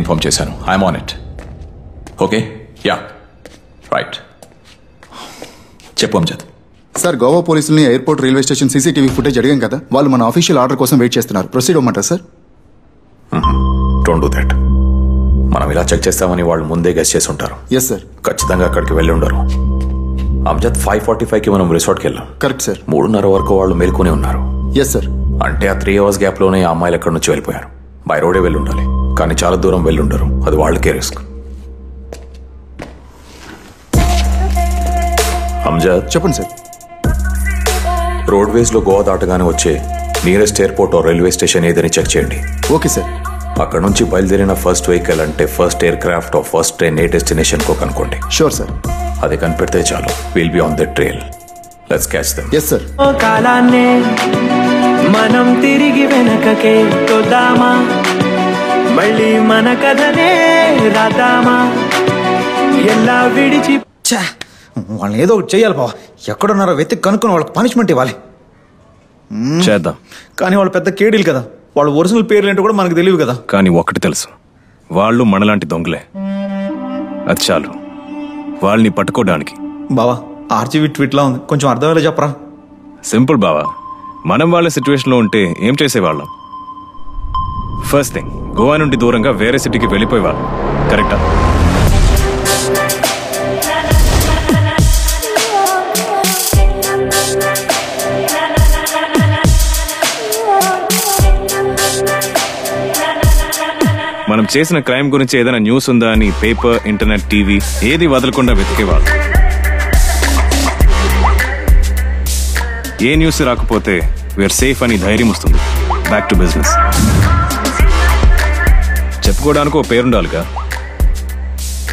Inform చేశాను I'm on it okay yeah right చెప్పు Amjad. Sir Goa పోలీసుల్ని airport railway station CCTV footage అడిగాం కదా. వాళ్ళు మన ఆఫీషియల్ ఆర్డర్ కోసం వెయిట్ చేస్తున్నారు. ప్రొసీడ్ అవ్వమంటారా సార్? డోంట్ డూ దట్ మనం ఇలా చెక్ చేస్తామని వాళ్ళు ముందే గెస్ చేసి ఉంటారు. ఎస్ సార్ ఖచ్చితంగా అక్కడికి వెళ్ళి ఉండరు. అమ్జద్ ఫైవ్ ఫార్టీ ఫైవ్కి మనం రిసార్ట్కి వెళ్ళాం. కరెక్ట్ సార్ మూడున్నర వరకు వాళ్ళు మేల్కొని ఉన్నారు. ఎస్ సార్ అంటే ఆ త్రీ అవర్స్ గ్యాప్లోనే ఆ అమ్మాయిలు ఎక్కడి నుంచి వెళ్ళిపోయారు? బై రోడే వెళ్ళి ఉండాలి. కానీ చాలా దూరం వెళ్ళి ఉండరు అది వాళ్ళకే రిస్క్. అమ్జద్ చెప్పండి సార్. రోడ్వేస్లో గోవా దాటగానే వచ్చే నియరెస్ట్ ఎయిర్పోర్ట్ రైల్వే స్టేషన్ ఏదని చెక్ చేయండి. Okay sir. అక్కడ నుంచి బయలుదేరిన ఫస్ట్ వెహికల్ అంటే first aircraft of first train A destination కో కనుకోండి షూర్ సార్ అది కనిపెడితే చాలు. Will be on the trail let's catch them yes sir ఓ కాలాన్నే మనం తిరిగి వెనకకే తొద్దామా? మళ్ళీ మన కథనే రాద్దామా? ఎలా విడిచి ఛా! వాళ్ళని ఏదో ఒకటి చేయాలి బావ. ఎక్కడున్నారో వెతికి కనుక్కొని వాళ్ళకి పనిష్మెంట్ ఇవ్వాలి. చేద్దాం. కానీ వాళ్ళు పెద్ద కేడీలు కదా. వాళ్ళ ఒరిజినల్ పేర్లు ఏంటో కూడా మనకు తెలియదు కదా. కానీ ఒక్కటి తెలుసు. వాళ్ళు మనలాంటి దొంగలే. అది చాలు. వాళ్ళని పట్టుకోవడానికి. బావా ఆర్జీవి ట్వీట్లా ఉంది. కొంచెం అర్థమయ్యేలా చెప్పరా? సింపుల్ బావా. మనం వాళ్ళ సిచ్యువేషన్లో ఉంటే ఏం చేసేవాళ్ళం? ఫస్ట్ థింగ్ గోవా నుండి దూరంగా వేరే సిటీకి వెళ్ళిపోయేవాళ్ళం కరెక్టా? మనం చేసిన క్రైమ్ గురించి ఏదైనా న్యూస్ ఉందా అని పేపర్ ఇంటర్నెట్ టీవీ? ఏది వదలకుండా వెతికేవాళ్ళు ఏ న్యూస్ రాకపోతే వీఆర్ సేఫ్ అని ధైర్యం వస్తుంది. బ్యాక్ టు బిజినెస్ చెప్పుకోవడానికి ఒక పేరుండాలిగా.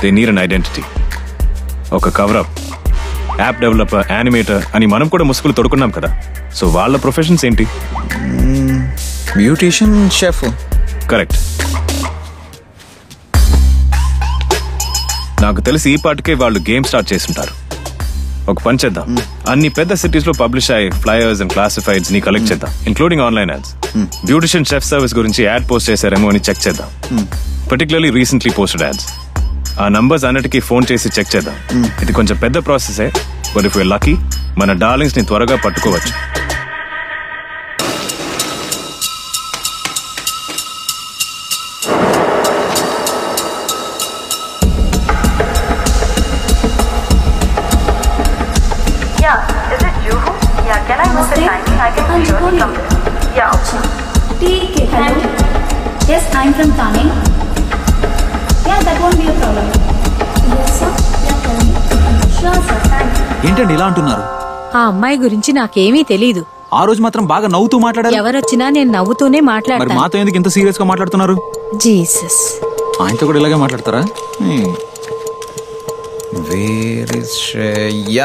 దే నీర్ అన్ ఐడెంటిటీ ఒక cover up app developer animator అని మనం కూడా ముసుగులు తొడుకున్నాం కదా. సో వాళ్ళ ప్రొఫెషన్స్ ఏంటి? బ్యూటీషియన్ షెఫ్ కరెక్ట్ నాకు తెలిసి ఈ పాటికే వాళ్ళు గేమ్ స్టార్ట్ చేస్తుంటారు ఒక పని చేద్దాం. అన్ని పెద్ద సిటీస్లో పబ్లిష్ అయ్యే ఫ్లైయర్స్ అండ్ క్లాసిఫైడ్స్ని కలెక్ట్ చేద్దాం including online ads beautician chef service గురించి యాడ్ పోస్ట్ చేశారేమో అని చెక్ చేద్దాం. పర్టికులర్లీ రీసెంట్లీ పోస్టెడ్ యాడ్స్ ఆ నంబర్స్ అన్నిటికీ ఫోన్ చేసి చెక్ చేద్దాం. ఇది కొంచెం పెద్ద ప్రాసెసే బట్ ఇఫ్ లక్కీ మన డార్లింగ్స్ని త్వరగా పట్టుకోవచ్చు. ఏంటండి ఇలా అంటున్నారు? ఆ అమ్మాయి గురించి నాకేమీ తెలీదు. ఆ రోజు మాత్రం బాగా నవ్వుతూ మాట్లాడారు? ఎవరొచ్చినా నేను నవ్వుతూనే మరి మాట్లాడతాను. మాతో ఎందుకు ఇంత సీరియస్గా మాట్లాడుతున్నారు? జీసస్. ఆయనతో కూడా ఇలాగే మాట్లాడతారా? వేర్ ఇస్ శ్రేయ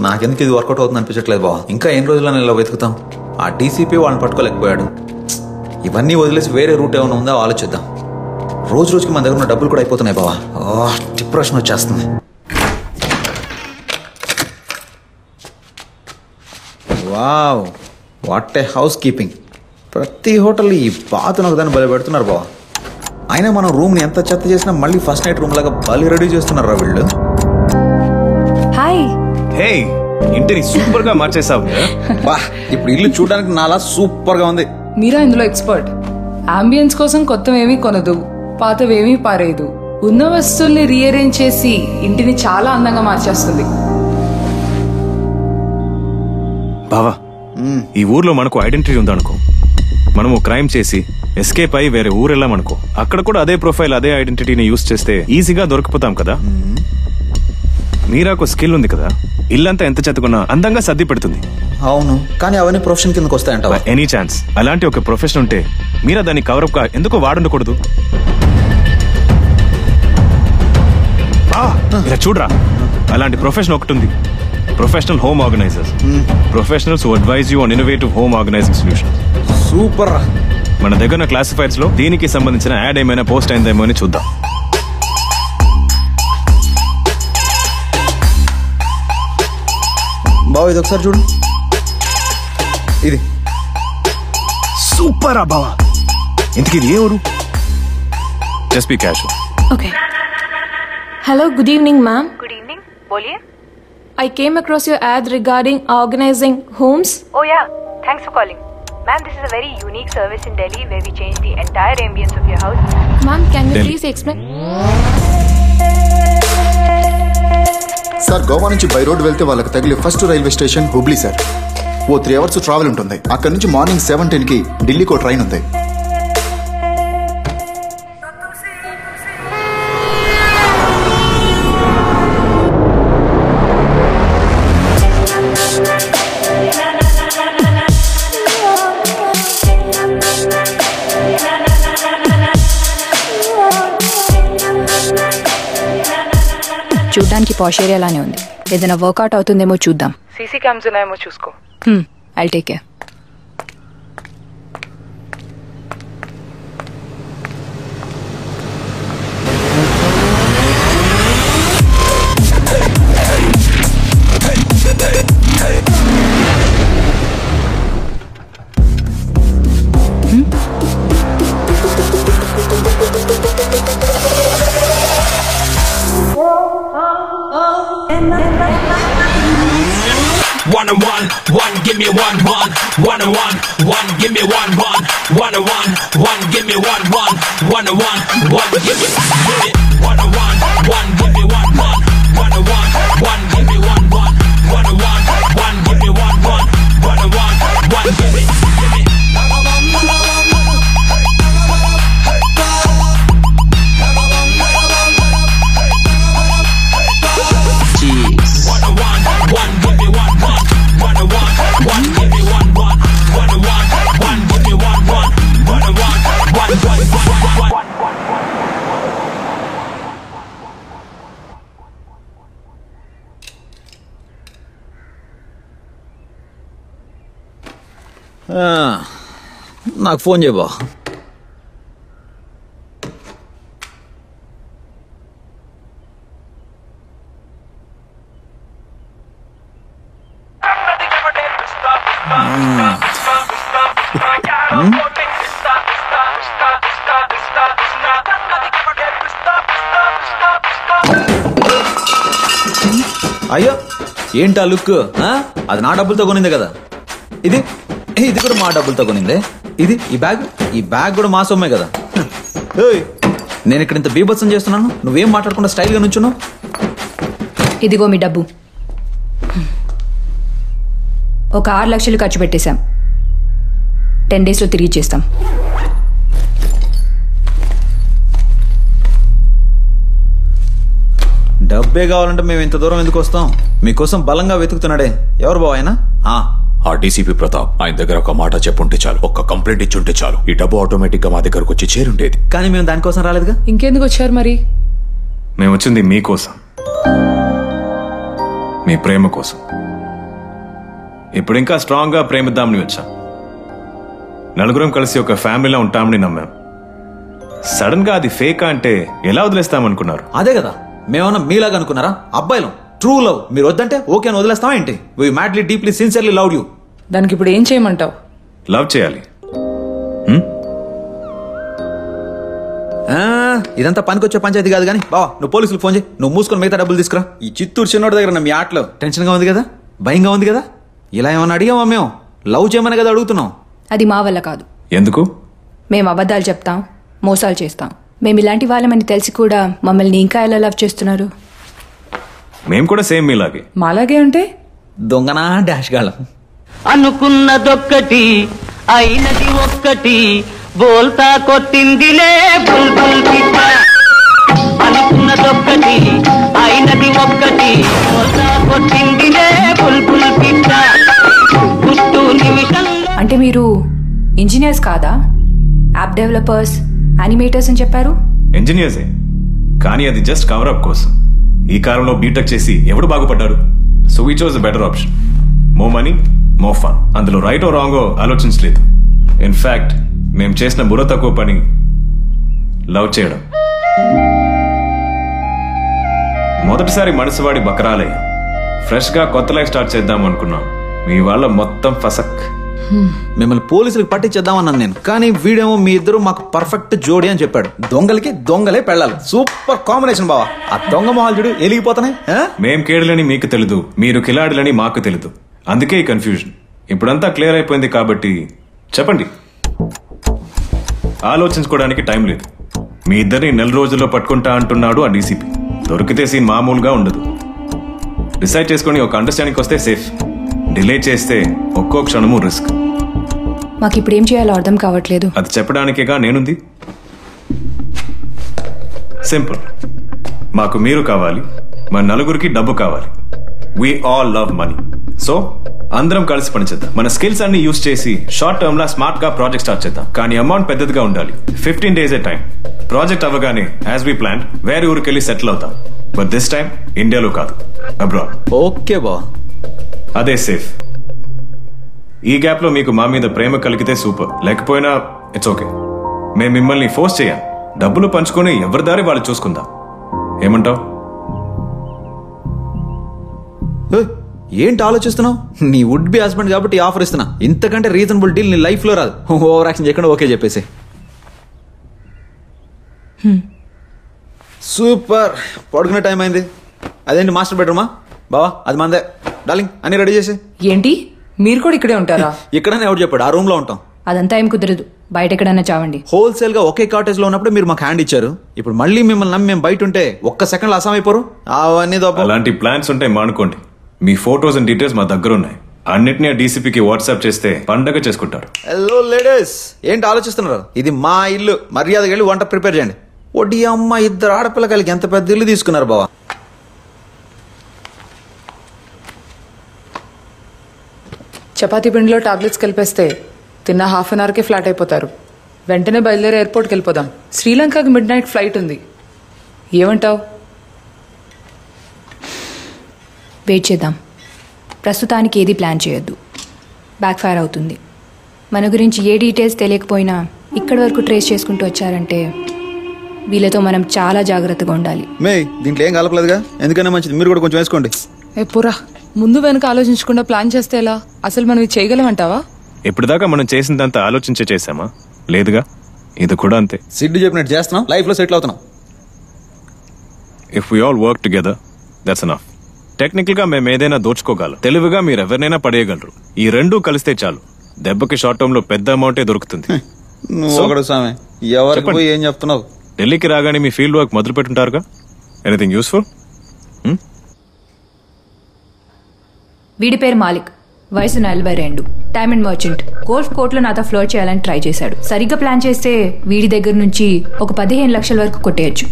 నాకెందుకు ఇది వర్కౌట్ అవుతుంది అనిపించట్లేదు బావ. ఇంకా ఎన్ని రోజులని ఇలా వెతుకుతాం? ఆ డీసీపీ వాళ్ళని పట్టుకోలేకపోయాడు. ఇవన్నీ వదిలేసి వేరే రూట్ ఏమైనా ఉందో? ఆలోచిద్దాం. రోజు రోజుకి మన దగ్గర ఉన్న డబ్బులు కూడా అయిపోతున్నాయి బావా. ఓ డిప్రెషన్ వచ్చేస్తుంది. Wow what a house keeping ప్రతి హోటల్ ఈ బాతును ఒకదాన్ని బలి పెడుతున్నారు బావ. అయినా మనం రూమ్ని ఎంత చెత్త చేసినా మళ్ళీ ఫస్ట్ నైట్ రూమ్ లాగా బలి రెడీ చేస్తున్నారా వీళ్ళు? హాయ్. హే ఇంటిని సూపర్గా మార్చేసావు బా ఇప్పుడు ఇల్లు చూడడానికి నాలా సూపర్గా ఉంది. మీరా ఇందులో ఎక్స్పర్ట్. అంబియన్స్ కోసం కొత్తవేమీ కొనదు. పాతవేమీ పారేయదు ఉన్న వస్తువుల్ని రీఅరేంజ్ చేసి ఇంటిని చాలా అందంగా మార్చేస్తుంది. బావా ఈ ఊర్లో మనకు ఐడెంటిటీ ఉందనుకో. మనము క్రైమ్ చేసి ఎస్కేప్ అయి వేరే ఊరు వెళ్ళామనుకో అక్కడ కూడా అదే ప్రొఫైల్ అదే ఐడెంటిటీని యూస్ చేస్తే ఈజీగా దొరికిపోతాం కదా? మీరాకు స్కిల్ ఉంది కదా? ఇల్లంతా ఎంత చెత్తకున్నా అందంగా సర్ది పెడుతుంది. అవును కానీ అవన్నీ ప్రొఫెషన్ కిందకి వస్తాయంటావా? ఎనీ ఛాన్స్ అలాంటి ఒక ప్రొఫెషన్ ఉంటే మీరా దాన్ని కవరప్గా ఎందుకు వాడుండకూడదు? ఇలా చూడరా. అలాంటి ప్రొఫెషన్ ఒకటి ఉంది professional home organisers professionals advise you on innovative home organising solution super మన దగ్గర క్లాసిఫైడ్స్లో దీనికి సంబంధించిన యాడ్ ఏమైనా పోస్ట్ అయిందేమో అని చూద్దాం. బావ ఇది ఒకసారి చూడు. ఇది. సూపర్ అబ్బావా ఇంతకీ ఇది ఏ ఊరు? Just be casual Okay. Hello, good evening, ma'am. Good evening. बोलिए I came across your ad regarding organizing homes. Oh yeah, thanks for calling. Ma'am, this is a very unique service in Delhi where we change the entire ambience of your house. Ma'am, can you Delhi. please explain? Sir Goa నుంచి by road వెళ్తే వాళ్ళకి తగిలే first railway station Hubli sir ఓ three hours travel ఉంటుంది అక్కడ నుంచి morning seven టెన్కి ఢిల్లీకి ఓ ట్రైన్ ఉంది చూడ్డానికి పాష్ ఏరియా లానే ఉంది. ఏదైనా వర్కౌట్ అవుతుందేమో చూద్దాం. సీసీ క్యామ్స్ ఉన్నాయేమో చూసుకో. ఐ టేక్ కేర్ నాకు ఫోన్ చేయబా అయ్యో ఏంటా లుక్? ఆ? అది నా డబ్బులతో కొనిందే కదా. ఇది? ఇది కూడా మా డబ్బులతో కొనిందే? ఇది ఈ బ్యాగ్ ఈ బ్యాగ్ కూడా మా సొమ్మే కదా. ఏయ్, నేను ఇక్కడ ఇంత బీభత్సం చేస్తున్నాను. నువ్వేం మాట్లాడకుండా స్టైల్గా నుంచున్నావు? ఇదిగో మీ డబ్బు. ఒక ఆరు లక్షలు ఖర్చు పెట్టేశాం. టెన్ డేస్లో తిరిగి ఇచ్చేస్తాం. డబ్బే కావాలంటే మేము ఇంత దూరం ఎందుకు వస్తాం? మీకోసం బలంగా వెతుకుతున్నాడే. ఎవరు బావ ఆయన? ఆ, ఆ డీసీపీ ప్రతాప్ ఆయన దగ్గర ఒక మాట చెప్పుంటే చాలు. ఒక్క కంప్లైంట్ ఇచ్చుంటే చాలు. ఈ డబ్బు ఆటోమేటిక్గా మా దగ్గరకు వచ్చి చేరుండేది. కానీ మేము దానికోసం రాలేదుగా? ఇంకెందుకు వచ్చారు మరి? మేము వచ్చింది మీకోసం మీ ప్రేమ కోసం. ఇప్పుడు ఇంకా స్ట్రాంగ్గా ప్రేమిద్దామని వచ్చాం. నలుగురం కలిసి ఒక ఫ్యామిలీలో ఉంటామని నమ్మాం. సడన్గా అది ఫేక్ అంటే ఎలా వదిలేస్తామనుకున్నారు? అదే కదా. మేమన్నా మీలాగా అనుకున్నారా? అబ్బాయిలం. ట్రూ లవ్ మీరు వద్దంటే ఓకే అని వదిలేస్తావా ఏంటి? We madly deeply sincerely love you దానికి ఇప్పుడు ఏం చేయమంటావు? లవ్ చేయాలి. ఇదంతా పనికొచ్చే పంచాయతీ కాదు కానీ బావా నువ్వు పోలీసులకు ఫోన్ చేయి. నువ్వు మూసుకొని మిగతా డబ్బులు తీసుకురా. ఈ చిత్తూరు చిన్నోడి దగ్గర ఉన్న మీ ఆటలో. టెన్షన్గా ఉంది కదా? భయంగా ఉంది కదా? ఇలా ఏమన్నా అడిగామా మేము? లవ్ చేయమని కదా అడుగుతున్నాం అది మా వల్ల కాదు. ఎందుకు? మేము అబద్ధాలు చెప్తాం మోసాలు చేస్తాం. మేము ఇలాంటి వాళ్ళమని తెలిసి కూడా మమ్మల్ని ఇంకా ఎలా లవ్ చేస్తున్నారు? మేము కూడా సేమ్ మీలాగే. మాలాగే అంటే? దొంగనా డాష్ గాళ్ళం అనుకున్నదొక్కటి అయినది ఒక్కటి బోల్తా కొట్టిందిలే బుల్బుల్ పిట్ట అనుకున్నదొక్కటి అయినది ఒక్కటి బోల్తా కొట్టిందిలే బుల్బుల్ పిట్ట గుట్టు నిమిషంలో అంటే మీరు ఇంజనీర్స్ కాదా? యాప్ డెవలపర్స్ యానిమేటర్స్ అని చెప్పారు? ఇంజనీర్సే. కానీ అది జస్ట్ కవర్ అప్ కోసం. ఈ కాలంలో బీటెక్ చేసి ఎవడు బాగుపడ్డాడు? So we chose better option more money more fun అందులో రైట్ ఓ రాంగో ఆలోచించలేదు ఇన్ఫ్యాక్ట్ మేము చేసిన బుర్ర తక్కువ పని లవ్ చేయడం. మొదటిసారి మనసువాడి బకరాలయ్య. ఫ్రెష్గా కొత్త లైఫ్ స్టార్ట్ చేద్దాం అనుకున్నాం. మీ వాళ్ళ మొత్తం ఫసక్. మిమ్మల్ని పోలీసులకు పట్టించేద్దామన్నాను నేను. కానీ వీడేమో మీ ఇద్దరు మాకు పర్ఫెక్ట్ జోడి అని చెప్పాడు. దొంగలకి దొంగలే పెళ్ళాలి. సూపర్ కాంబినేషన్ బావా. ఆ దొంగ మొహాలు చూడు ఎలిగిపోతున్నాయి మేం కేడులని మీకు తెలుదు మీరు కిలాడులని మాకు తెలుదు. అందుకే ఈ కన్ఫ్యూజన్ ఇప్పుడంతా క్లియర్ అయిపోయింది కాబట్టి చెప్పండి. ఆలోచించుకోవడానికి టైం లేదు. మీ ఇద్దరిని నెల రోజుల్లో పట్టుకుంటా అంటున్నాడు ఆ డీసీపీ. దొరికితే సీన్ మామూలుగా ఉండదు. డిసైడ్ చేసుకొని ఒక అండర్స్టాండింగ్ వస్తే సేఫ్ డిలే చేస్తే ఒక్కో క్షణము రిస్క్. మాకు ఇప్పుడు ఏం చేయాలో అర్థం కావట్లేదు. అది చెప్పడానికేగా నేనుంది? సింపుల్. మాకు మీరు కావాలి మా నలుగురికి డబ్బు కావాలి. We all love money so అందరం కలిసి పనిచేద్దాం మన స్కిల్స్ అన్ని యూస్ చేసి షార్ట్ టర్మ్ లా స్మార్ట్గా ప్రాజెక్ట్ స్టార్ట్ చేద్దాం. కానీ అమౌంట్ పెద్దదిగా ఉండాలి. ఫిఫ్టీన్ డేస్ ఏ టైం ప్రాజెక్ట్ అవ్వగానే యాజ్ వి ప్లాన్ వేరే ఊరికి వెళ్ళి సెటిల్ అవుతాం బట్ దిస్ టైం ఇండియాలో కాదు. అబ్రాడ్ ఓకే బా. అదే సేఫ్ ఈ గ్యాప్లో మీకు మా మీద ప్రేమ కలిగితే సూపర్ లేకపోయినా ఇట్స్ ఓకే మేము మిమ్మల్ని ఫోర్స్ చేయం డబ్బులు పంచుకొని ఎవరి దారి వాళ్ళు చూసుకుందాం. ఏమంటావ్? ఏంటి ఆలోచిస్తున్నావు? నీ వుడ్ బి హస్బెండ్ కాబట్టి ఆఫర్ ఇస్తున్నా. ఇంతకంటే రీజనబుల్ డీల్ నీ లైఫ్లో రాదు. ఓవర్ యాక్షన్ చేయకుండా ఓకే చెప్పేసి. సూపర్ పడుకునే టైం అయింది. అదేంటి మాస్టర్ బెడ్రూమా బావా అది మందే. డార్లింగ్ అన్ని రెడీ చేసి ఏంటి? మీరు కూడా ఇక్కడే ఉంటారా? ఇక్కడనే ఎవరు చెప్పాడు? ఆ రూమ్లో ఉంటాం. అదంతా ఏం కుదరదు. బయట ఎక్కడన్నా చావండి. హోల్సేల్గా ఒకే కాటేజ్లో ఉన్నప్పుడు మీరు మాకు హ్యాండ్ ఇచ్చారు. ఇప్పుడు మళ్ళీ మిమ్మల్ని నమ్మి మేము బయట ఉంటే ఒక్క సెకండ్లో అసాం అయిపోరు అవన్నీ దొప్ప అలాంటి ప్లాన్స్ ఉంటే మానుకోండి. మీ ఫోటోస్ అండ్ డీటెయిల్స్ మా దగ్గర ఉన్నాయి. అన్నిటినీ డీసీపీకి వాట్సాప్ చేస్తే పండగ చేసుకుంటారు. హలో లేడీస్ ఏంటి ఆలోచిస్తున్నారు? ఇది మా ఇల్లు. మర్యాదగా వెళ్ళి వంట ప్రిపేర్ చేయండి. వడ్డీ అమ్మ ఇద్దరు ఆడపిల్ల కలిగి ఎంత పెద్ద ఇల్లు తీసుకున్నారు బావా? చపాతీ పిండిలో టాబ్లెట్స్ కలిపేస్తే తిన్న హాఫ్ అన్ అవర్కే ఫ్లాట్ అయిపోతారు. వెంటనే బయలుదేరి ఎయిర్పోర్ట్కి వెళ్ళిపోదాం. శ్రీలంకకి మిడ్ నైట్ ఫ్లైట్ ఉంది. ఏమంటావు? వెయిట్ చేద్దాం. ప్రస్తుతానికి ఏది ప్లాన్ చేయొద్దు. బ్యాక్ ఫైర్ అవుతుంది. మన గురించి ఏ డీటెయిల్స్ తెలియకపోయినా ఇక్కడి వరకు ట్రేస్ చేసుకుంటూ వచ్చారంటే వీళ్ళతో మనం చాలా జాగ్రత్తగా ఉండాలి. మే దీంట్లో ఏం కలపలేదుగా? ఎందుకైనా మంచిది. మీరు కూడా కొంచెం వేసుకోండి. ఏ పురా. ముందు వెనక ఆలోచించకుండా ప్లాన్ చేస్తే ఎలా? అసలు మనం ఇది చేయగలమంటావా? ఇప్పటిదాకా మనం చేసిందంతా ఆలోచించే చేసామా లేదుగా? ఇది కూడా అంతే. సిడ్డు చెప్పినట్టు చేస్తున్నాం లైఫ్లో సెటిల్ అవుతున్నాం. If we all work together that's enough టెక్నికల్గా మేము ఏదైనా దోచుకోగలం. తెలివిగా మీరు ఎవరినైనా పడేయగలరు. ఈ రెండూ కలిస్తే చాలు. దెబ్బకి షార్ట్ టర్మ్లో పెద్ద అమౌంటే దొరుకుతుంది. నువ్వు So? ఒకడు సామె ఎవరికి చెప్పండి. పోయి ఏం చెప్తున్నావు? ఢిల్లీకి రాగానే మీ ఫీల్డ్ వర్క్ మొదలు పెట్టుంటారుగా ఎనీథింగ్ యూస్ఫుల్ వీడి పేరు మాలిక్. వయసు నలభై రెండు. డైమండ్ మర్చెంట్ గోల్ఫ్ కోర్టులో నాతో ఫ్లోర్ చేయాలని ట్రై చేశాడు. సరిగ్గా ప్లాన్ చేస్తే వీడి దగ్గర నుంచి ఒక పదిహేను లక్షల వరకు కొట్టేయచ్చు.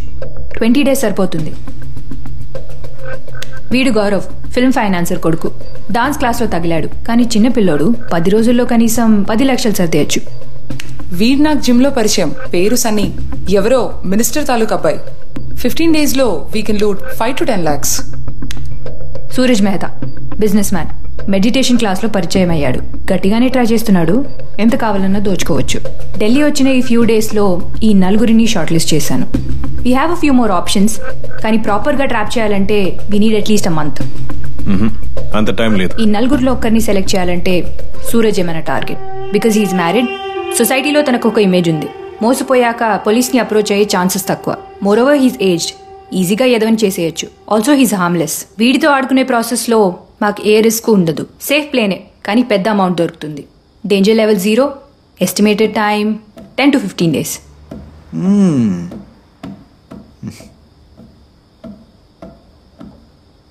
ట్వంటీ డేస్ సరిపోతుంది. వీడు గౌరవ్ ఫిల్మ్ ఫైనాన్సర్ కొడుకు. డాన్స్ క్లాస్లో తగిలాడు. కానీ చిన్న పిల్లోడు పది రోజుల్లో కనీసం పది లక్షలు సర్దేయచ్చు. వీడ్ నాకు జిమ్లో పరిచయం. పేరు సన్నీ. ఎవరో మినిస్టర్ తాలూకు అబ్బాయి. ఫిఫ్టీన్ డేస్లో we can loot five to ten lakhs Suraj Mehta. Business man. Meditation క్లాస్లో పరిచయం అయ్యాడు గట్టిగానే ట్రై చేస్తున్నాడు. ఎంత కావాలన్నా దోచుకోవచ్చు. ఢిల్లీ వచ్చిన ఈ ఫ్యూ డేస్లో ఈ నలుగురిని షార్ట్ లిస్ట్ చేశాను. We have a few more options కానీ ప్రాపర్గా ట్రాప్ చేయాలంటే we need at least a month అంత టైం లేదు. ఈ నలుగురిలో ఒక్కరిని సెలెక్ట్ చేయాలంటే సూరజ్ మన టార్గెట్. బికాజ్ హీఈస్ మ్యారీడ్ సొసైటీలో తనకు ఒక ఇమేజ్ ఉంది. మోసపోయాక పోలీస్ని అప్రోచ్ అయ్యే ఛాన్సెస్ తక్కువ. మోరోవర్ హీస్ ఏజ్డ్ ఈజీగా ఎదవని చేసేయచ్చు. ఆల్సో హీస్ హార్మ్లెస్ వీడితో ఆడుకునే ప్రాసెస్లో మాకు ఏ రిస్క్ ఉండదు. సేఫ్ ప్లేనే కానీ పెద్ద అమౌంట్ దొరుకుతుంది. Danger level zero estimated time ten to fifteen days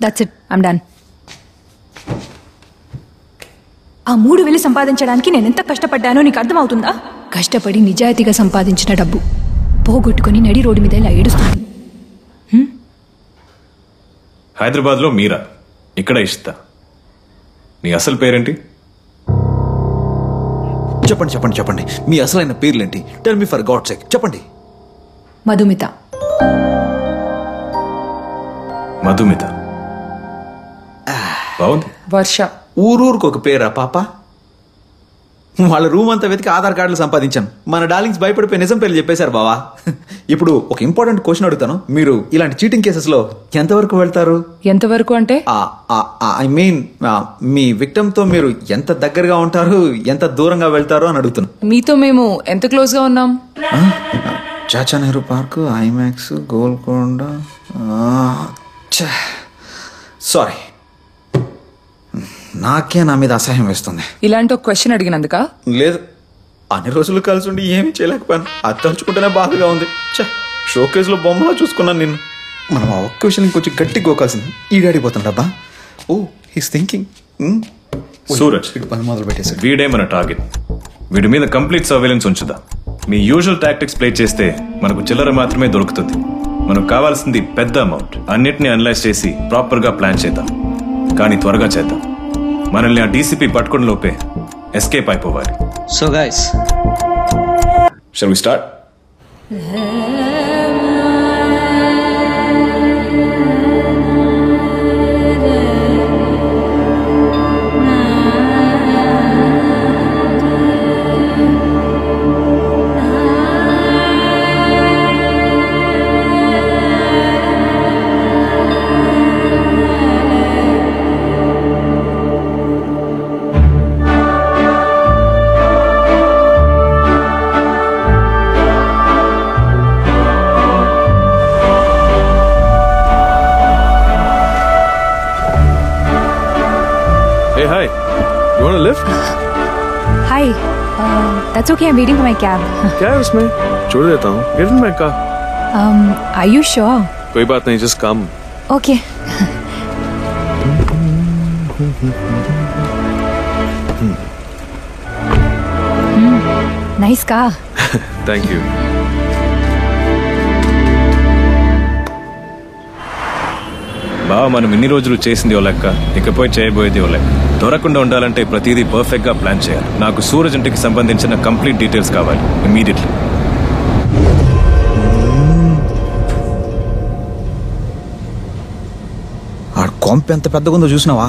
that's it I'm done ఆ మూడు వేలు సంపాదించడానికి నేను ఎంత కష్టపడ్డానో నీకు అర్థమవుతుందా? కష్టపడి నిజాయితీగా సంపాదించిన డబ్బు పోగొట్టుకుని నడి రోడ్డు మీద ఇలా ఏడుస్తుంది. హైదరాబాద్లో మీరా? ఇక్కడ ఇష్తా నీ అసలు పేరేంటి? చెప్పండి చెప్పండి చెప్పండి. మీ అసలైన పేర్లేంటి? Tell me for god sake చెప్పండి. మధుమిత. మధుమిత. బాగుంది. వర్ష. ఊరూరుకు ఒక పేరా పాప? వాళ్ళ రూమ్ అంతా వెతికి ఆధార్ కార్డులు సంపాదించాను మన డార్లింగ్స్ భయపడిపోయి నిజం పేర్లు చెప్పేశారు బావా. ఇప్పుడు ఒక ఇంపార్టెంట్ క్వశ్చన్ అడుగుతాను. మీరు ఇలాంటి చీటింగ్ కేసెస్లో ఎంతవరకు వెళ్తారు? ఎంతవరకు అంటే? ఐ మీన్ మీ victim తో మీరు ఎంత దగ్గరగా ఉంటారు? ఎంత దూరంగా వెళ్తారు అని అడుగుతున్నాను మీతో మేము ఎంత క్లోజ్గా ఉన్నాం Chacha Nehru park IMAX Golconda sorry. నాకే నా మీద అసహ్యం వేస్తుంది. ఇలాంటి ఒక క్వశ్చన్ అడిగినందుక? లేదు. అన్ని రోజులు కలిసి ఉండి ఏమీ చేయలేకపోయాను. అది తలుచుకుంటేనే బాధగా ఉంది. షో కేసులో బొమ్మలా చూసుకున్నాను నిన్ను. మనం ఆ ఒక్క విషయం కొంచెం గట్టి గోకాల్సింది. ఈడాడిపోతాడు అబ్బా. ఓ హీస్ థింకింగ్ సూరజ్ పని మొదలు పెట్టేసి వీడే మన టార్గెట్ వీడి మీద కంప్లీట్ సర్వేలెన్స్ ఉంచుదా. మీ యూజువల్ టాక్టిక్స్ ప్లే చేస్తే మనకు చిల్లర మాత్రమే దొరుకుతుంది. మనకు కావాల్సింది పెద్ద అమౌంట్ అన్నిటిని అనలైజ్ చేసి ప్రాపర్గా ప్లాన్ చేద్దాం. కానీ త్వరగా చేద్దాం. మనల్ని ఆ డీసీపీ పట్టుకుని లోపే ఎస్కేప్ అయిపోవాలి. So guys shall we start that's okay I'm waiting for my cab क्या है उसमें छोड़ देता हूँ get in my car I you sure कोई बात नहीं जस्ट कम ఓకే నైస్ కా थैंक यू బావ మనం ఇన్ని రోజులు చేసింది ఓ లెక్క ఇకపోయి చేయబోయేది ఓ లెక్క దొరకకుండా ఉండాలంటే ప్రతిదీ పర్ఫెక్ట్గా ప్లాన్ చేయాలి. నాకు సూరజ్ ఇంటికి సంబంధించిన కంప్లీట్ డీటెయిల్స్ కావాలి ఇమీడియట్లీ ఆడ కొంప ఎంత పెద్దగా ఉందో చూసినావా?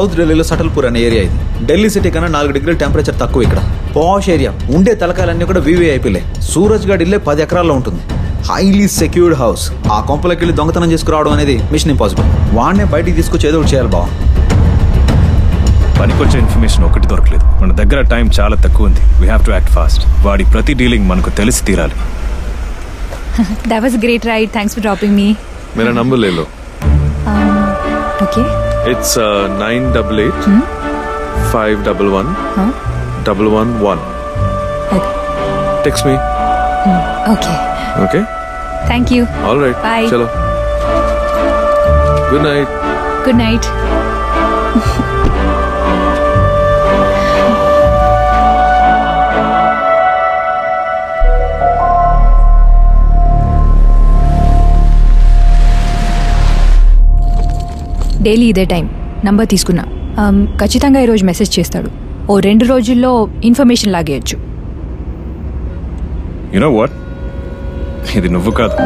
సౌత్ ఢిల్లీలో సటల్పూర్ అనే ఏరియా ఇది. ఢిల్లీ సిటీ కన్నా నాలుగు డిగ్రీల టెంపరేచర్ తక్కువ ఇక్కడ. Posh area. ఉండే తలకాయలన్నీ కూడా వివిఐపీలే సూరజ్ గఢ్ ఇల్లే పది ఎకరాల్లో ఉంటుంది. హైలీ సెక్యూర్డ్ హౌస్ ఆ కొంపలకి వెళ్ళి దొంగతనం చేసుకురావడం అనేది మిషన్ ఇంపాసిబుల్ వాడినే బయటికి తీసుకొచ్చి ఏదో ఒకటి చేయాలి బావ. పనికొచ్చే ఇన్ఫర్మేషన్ ఒకటి దొరకలేదు. మన దగ్గర టైం చాలా తక్కువ ఉంది. We have to act fast వాడి ప్రతి డీలింగ్ మనకు తెలిసి తీరాలి. That was great right thanks for dropping me Mera number okay It's uh, 988 hmm? 511 huh? 111. Okay. Text me. Hmm. Okay. Okay? Thank you. All right. Bye. Chalo. Good night. Good night. Daily ఇదే time. Number తీసుకున్నా. ఖచ్చితంగా ఈరోజు message చేస్తాడు. ఓ రెండు రోజుల్లో information లాగేయచ్చు. You know what ఇది నువ్వు కాదు.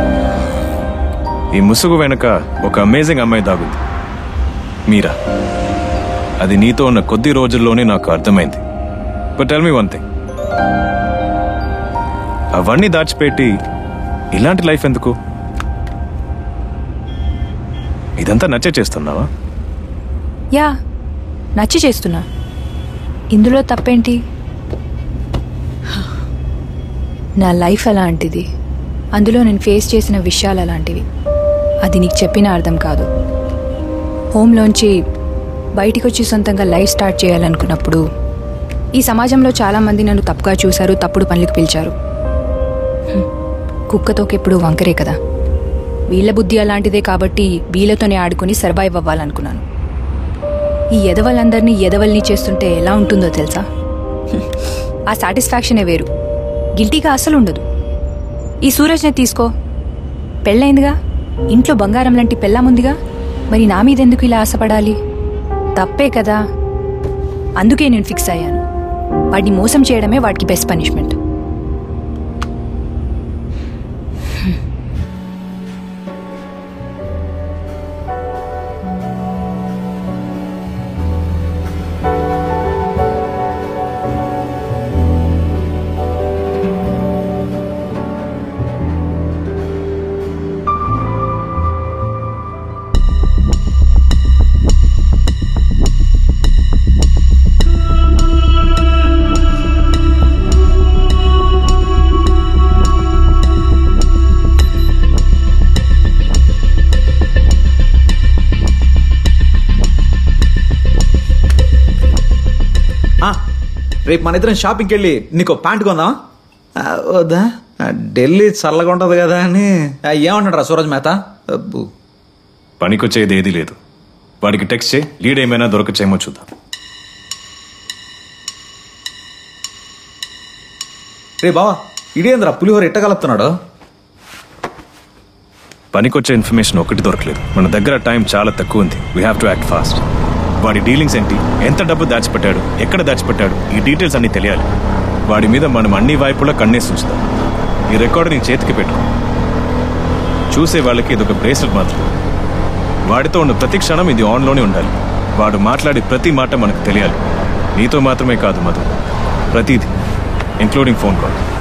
ఈ ముసుగు వెనుక ఒక అమేజింగ్ అమ్మాయి దాగుంది. మీరా. అది నీతో ఉన్న కొద్ది రోజుల్లోనే నాకు అర్థమైంది. But tell me one thing అవన్నీ దాచిపెట్టి ఇలాంటి లైఫ్ ఎందుకు? ఇదంతా నచ్చ చేస్తున్నావా? యా నచ్చి చేస్తున్నా. ఇందులో తప్పేంటి? నా లైఫ్ అలాంటిది. అందులో నేను ఫేస్ చేసిన విషయాలు అలాంటివి. అది నీకు చెప్పిన అర్థం కాదు. హోమ్లోంచి బయటికి వచ్చి సొంతంగా లైఫ్ స్టార్ట్ చేయాలనుకున్నప్పుడు ఈ సమాజంలో చాలామంది నన్ను తప్పుగా చూశారు తప్పుడు పనులకు పిలిచారు. కుక్కతోకెప్పుడు వంకరే కదా. వీళ్ళ బుద్ధి అలాంటిదే కాబట్టి వీళ్ళతోనే ఆడుకుని సర్వైవ్ అవ్వాలనుకున్నాను. ఈ ఎదవలందరినీ ఎదవల్ని చేస్తుంటే ఎలా ఉంటుందో తెలుసా? ఆ సాటిస్ఫాక్షనే వేరు. గిల్టీగా అసలు ఉండదు. ఈ సూరజ్నే తీసుకో. పెళ్ళైందిగా? ఇంట్లో బంగారం లాంటి పెళ్ళాముందిగా మరి నా మీద ఎందుకు ఇలా ఆశపడాలి? తప్పే కదా. అందుకే నేను ఫిక్స్ అయ్యాను. వాడిని మోసం చేయడమే వాడికి బెస్ట్ పనిష్మెంట్ రేపు మన ఇద్దరం షాపింగ్కి వెళ్ళి నీకు ప్యాంట్ కొందాం వద్దా? ఢిల్లీ చల్లగా ఉంటుంది కదా అని. ఏమంటాడు రా సూరజ్ మేత. పనికొచ్చేది ఏదీ లేదు. వాడికి టెక్స్ట్ చేయి లీడ్ ఏమైనా దొరకచ్చేమో చూద్దాం. రే బావా ఇడేంద్రా పులిహోర ఎట్టగలుపుతున్నాడు పనికొచ్చే ఇన్ఫర్మేషన్ ఒకటి దొరకలేదు. మన దగ్గర టైం చాలా తక్కువ ఉంది. We have to act fast వాడి డీలింగ్స్ ఏంటి? ఎంత డబ్బు దాచిపెట్టాడు? ఎక్కడ దాచిపెట్టాడు? ఈ డీటెయిల్స్ అన్ని తెలియాలి. వాడి మీద మనం అన్ని వైపులా కన్నేసి ఉంచుదాం ఈ రికార్డు నీ చేతికి పెట్టుకో. చూసే వాళ్ళకి ఇది ఒక బ్రేస్లెట్ మాత్రం. వాడితో ఉన్న ప్రతి క్షణం ఇది ఆన్లోనే ఉండాలి. వాడు మాట్లాడే ప్రతి మాట మనకు తెలియాలి. నీతో మాత్రమే కాదు మధు. ప్రతిదీ. Including phone call.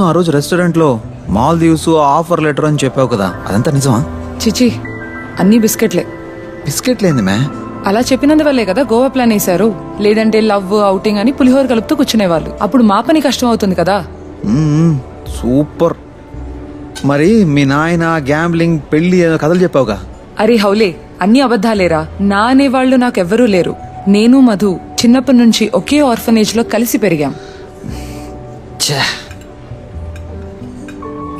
అవును ఆ రోజు రెస్టారెంట్లో మాల్దీవ్స్ ఆఫర్ లెటర్ అని చెప్పావు కదా అదంతా నిజమా? చిచి అన్ని బిస్కెట్లే. బిస్కెట్ లేని మే? అలా చెప్పినందువల్లే కదా గోవా ప్లాన్ వేశారు. లేదంటే లవ్ అవుటింగ్ అని పులిహోర కలుపుతూ కూర్చునేవాళ్ళు. అప్పుడు మా పని కష్టం అవుతుంది కదా. సూపర్. మరి మీ నాయన గ్యాంబ్లింగ్ పెళ్ళి ఏదో కథలు చెప్పావుగా? అరే హౌలే అన్ని అబద్ధాలేరా? నా అనేవాళ్ళు నాకెవ్వరూ లేరు. నేను మధు చిన్నప్పటి నుంచి ఒకే ఆర్ఫనేజ్లో కలిసి పెరిగాం.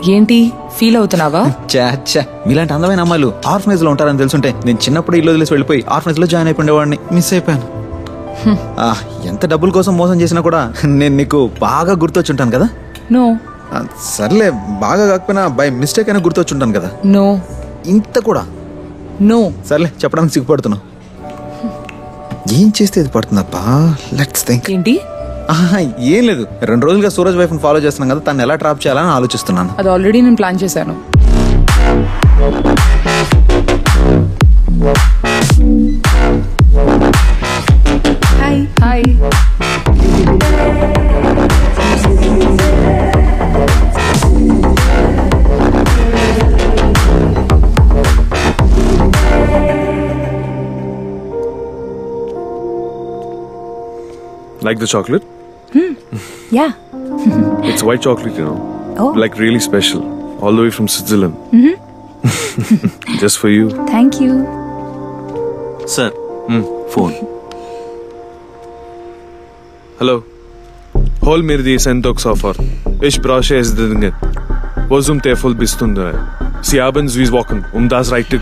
ఏంటి? ఫీల్ అవుతున్నావా? చా చా మీలాంటి అందమైన అమ్మాయిలు ఆర్ఫనేజ్లో ఉంటారని తెలుసుంటే నేను చిన్నప్పుడు ఇల్లు వదిలేసి వెళ్ళిపోయి ఆర్ఫనేజ్లో జాయిన్ అయిపోయేవాడిని. మిస్ అయిపోయాను. ఆ, ఎంత డబ్బుల కోసం మోసం చేసినా కూడా నేను నీకు బాగా గుర్తొచ్చుంటాను కదా? నో ఆ, సర్లే బాగా కాకపోయినా బై మిస్టేక్ అయినా గుర్తొచ్చుంటాను కదా? నో ఇంత కూడా? నో సర్లే చెప్పడానికి సిగ్గుపడుతున్నావు. ఏం చేస్తే ఇది పడుతుందబ్బా? లెట్స్ థింక్ ఏంటి? ఏం లేదు. రెండు రోజులుగా సూరజ్ వైఫ్ ఫాలో చేస్తున్నాం కదా తను ఎలా ట్రాప్ చేయాలని ఆలోచిస్తున్నాను. అది ఆల్రెడీ నేను ప్లాన్ చేశాను. Hi hi Like the chocolate? Yeah. It's white chocolate, you know. Oh. Like really special. All the way from Switzerland. Just for you. Thank you Sir. Phone. Hello. Hol mir die Sendungsofer. Ich brauche es dringend. Wo zum Teufel bist du denn? Sie haben Swiss Wochen, um das Rechte